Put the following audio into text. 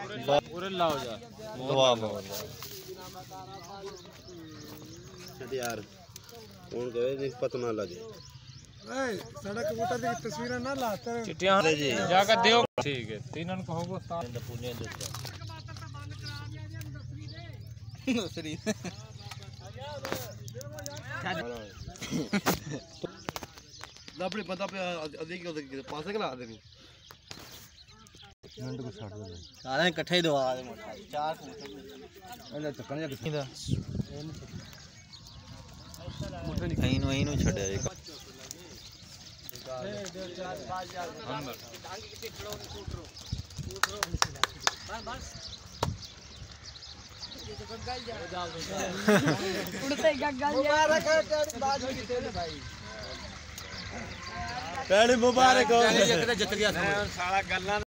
दुआ यार कौन कहे नहीं पता ना लगे सड़क बूटा दी तस्वीरें ना लाते चिट्टियाँ हाँ जी जाकर दियो ठीक है तीनन को होगो साथ पुण्य दे दूसरी अपने बंदा पे अधिक पास के ला देनी ਪਿਆ ਅਧੇ ਕਿ ਪਾਸੇ ਖਲਾ ਦੇਣੀ ਸਾਰਿਆਂ ਇਕੱਠੇ ਹੀ ਦਵਾ ਦੇ ਮੋਟਾ ਚਾਰ ਕਬੂਤਰ ਇਹਦਾ ਚੱਕਣ ਜਾਂ ਕਿੱਥੇ ਦਾ ਕਹੀਂ ਨੂੰ ਇਹਨੂੰ ਛੱਡਿਆ ਜੀ ਅੰਦਰ उड़ते गगल ਪੈਣੀ ਮੁਬਾਰਕ ਹੋ ਸਾਲਾ ਗੱਲਾਂ